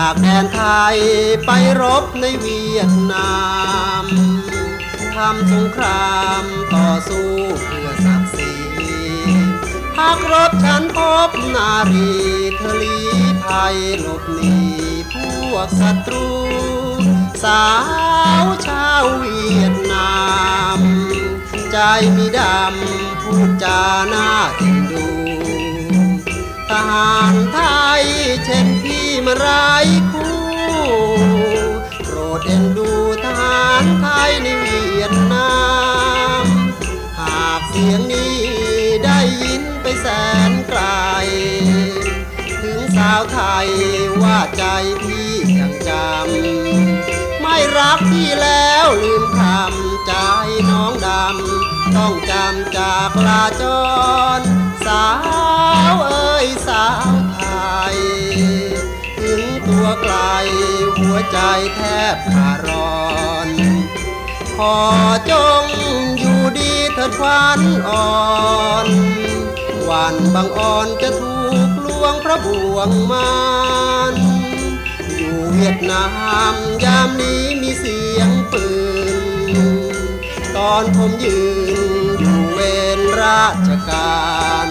จากแดนไทยไปรบในเวียดนามทำสงครามต่อสู้เพื่อศักดิ์ศรีหากรบฉันพบนารีเธอลีภัยหลบหนีพวกศัตรู สาวชาวเวียดนาม ใจมีดำพูดจาหน้าเอ็นดูทหารไทยเช่น พี่มาไรคู่โปรดเอ็นดูทหารไทยในเวียดนาม หากเสียงนี้ได้ยินไปแสนไกล ถึงสาวไทยว่าใจพี่ยังจำ ไม่รักพี่แล้วลืมคำใจน้องดำ ต้องจำจากลาจร หัวใจแทบขาร้อน ขอจงอยู่ดีเถิดควันอ่อนวันบางอ่อนจะถูกลวงพระบ่วงมานอยู่เวียดนามยามนี้มีเสียงปืน ตอนผมยืนอยู่เวรราชการ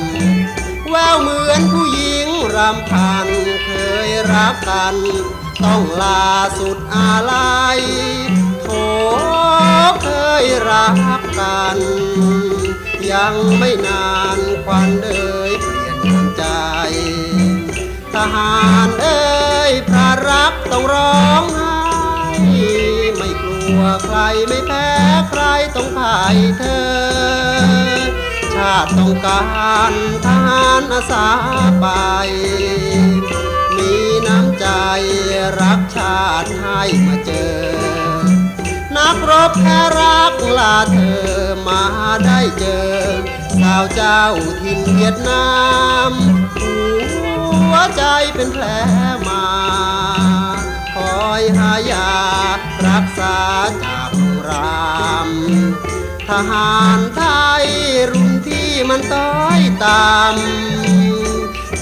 แววเหมือนผู้หญิงรำพันเคยรักกัน ต้องลาสุดอาลัยโถเคยรักกัน ยังไม่นานควันเอ่ยเปลี่ยนใจ ทหารเอ้ยพระรักต้องร้องไห้ไม่กลัวใครไม่แพ้ใครต้องพ่ายเธอ ชาติต้องการทหารอาสาไป มีน้ำใจ รักชาติให้มาเจอ นักรบแค่รักลาเธอมาได้เจอ สาวเจ้าถิ่นเวียดนามหัวใจเป็นแผลมาคอยหายารักษาจากราม ทหารไทยรุ่นที่มันต้อยตาม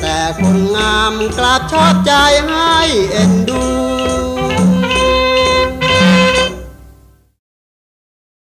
แต่คนงามกลับชอบใจให้